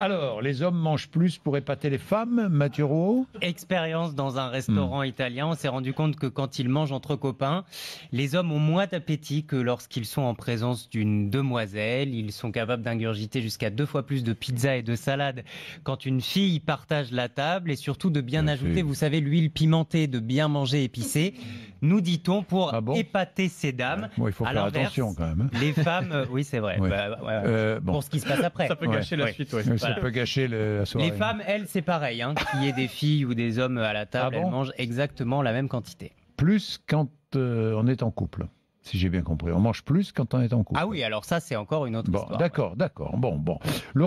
Alors, les hommes mangent plus pour épater les femmes, Mathieu Rouault Expérience dans un restaurant italien, on s'est rendu compte que quand ils mangent entre copains, les hommes ont moins d'appétit que lorsqu'ils sont en présence d'une demoiselle. Ils sont capables d'ingurgiter jusqu'à deux fois plus de pizza et de salade quand une fille partage la table et surtout de bien Bien ajouter, sûr. vous savez, l'huile pimentée, de bien manger épicé. Nous dit-on pour Ah bon épater ces dames. Bon, il faut À faire attention quand même. hein. Les femmes, euh, oui c'est vrai, Ouais. Bah, ouais, ouais. Euh, bon, pour ce qui se passe après. Ça peut Ouais. gâcher la suite, ouais. ça voilà. peut gâcher le- la soirée. Les femmes, elles, c'est pareil. Hein. Qu'il y ait des filles ou des hommes à la table, Ah bon elles mangent exactement la même quantité. Plus quand euh, on est en couple, si j'ai bien compris. On mange plus quand on est en couple. Ah oui, alors ça, c'est encore une autre Bon, histoire. d'accord, d'accord. Bon, bon. Le